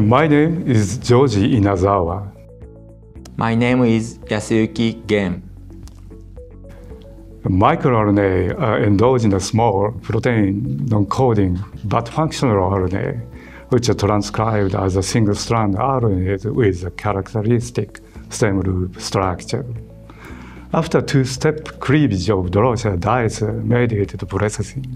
My name is Johji Inazawa. My name is Yasuyuki Gen. MicroRNA are endogenous small protein non-coding but functional RNA, which are transcribed as a single-strand RNA with a characteristic stem loop structure. After two-step cleavage of Drosha Dicer mediated processing,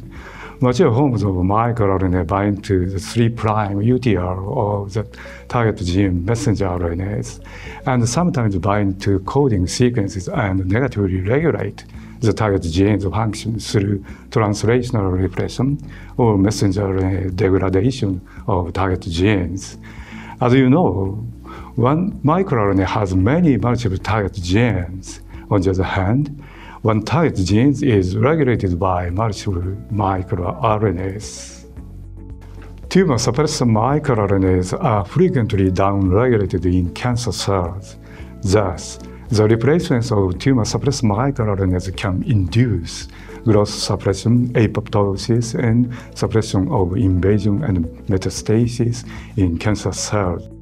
forms of microRNA bind to the 3' UTR of the target gene messenger RNAs, and sometimes bind to coding sequences and negatively regulate the target gene's function through translational repression or messenger RNA degradation of target genes. As you know, one microRNA has many multiple target genes. On the other hand, one target gene is regulated by multiple microRNAs. Tumor suppressor microRNAs are frequently downregulated in cancer cells. Thus, the replacement of tumor suppressor microRNAs can induce growth suppression, apoptosis, and suppression of invasion and metastasis in cancer cells.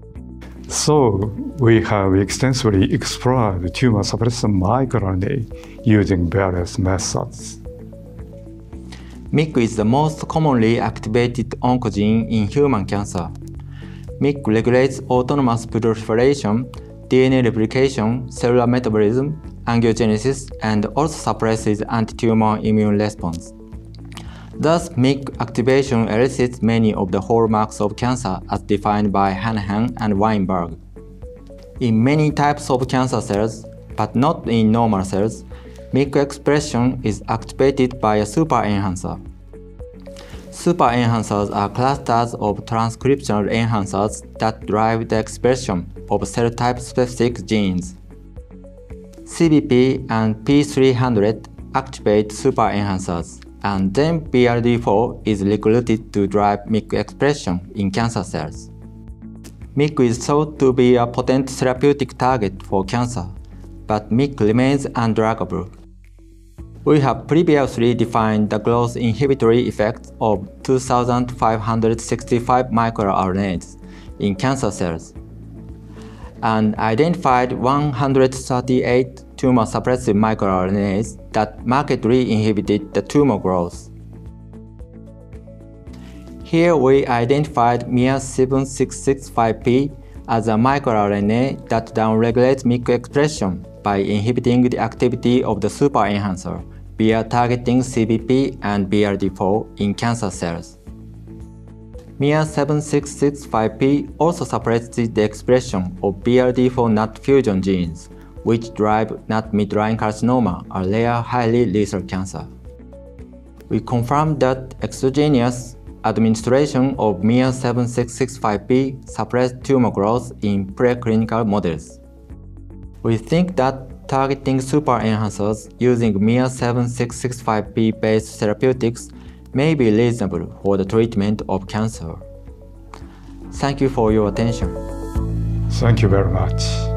So, we have extensively explored tumor suppressor microRNA using various methods. MYC is the most commonly activated oncogene in human cancer. MYC regulates autonomous proliferation, DNA replication, cellular metabolism, angiogenesis, and also suppresses anti-tumor immune response. Thus, MYC activation elicits many of the hallmarks of cancer as defined by Hanahan and Weinberg. In many types of cancer cells, but not in normal cells, MYC expression is activated by a super enhancer. Super enhancers are clusters of transcriptional enhancers that drive the expression of cell type specific genes. CBP and P300 activate super enhancers and then BRD4 is recruited to drive MYC expression in cancer cells. MYC is thought to be a potent therapeutic target for cancer, but MYC remains undruggable. We have previously defined the growth inhibitory effects of 2,565 microRNAs in cancer cells and identified 138 tumor suppressive microRNAs that markedly inhibited the tumor growth. Here we identified miR-766-5p as a microRNA that downregulates MYC expression by inhibiting the activity of the super enhancer via targeting CBP and BRD4 in cancer cells. miR-766-5p also suppresses the expression of BRD4 NUT fusion genes, which drive NUT midline carcinoma, a rare, highly lethal cancer. We confirmed that exogenous administration of miR-766-5p suppressed tumor growth in preclinical models. We think that targeting super enhancers using miR-766-5p based therapeutics may be reasonable for the treatment of cancer. Thank you for your attention. Thank you very much.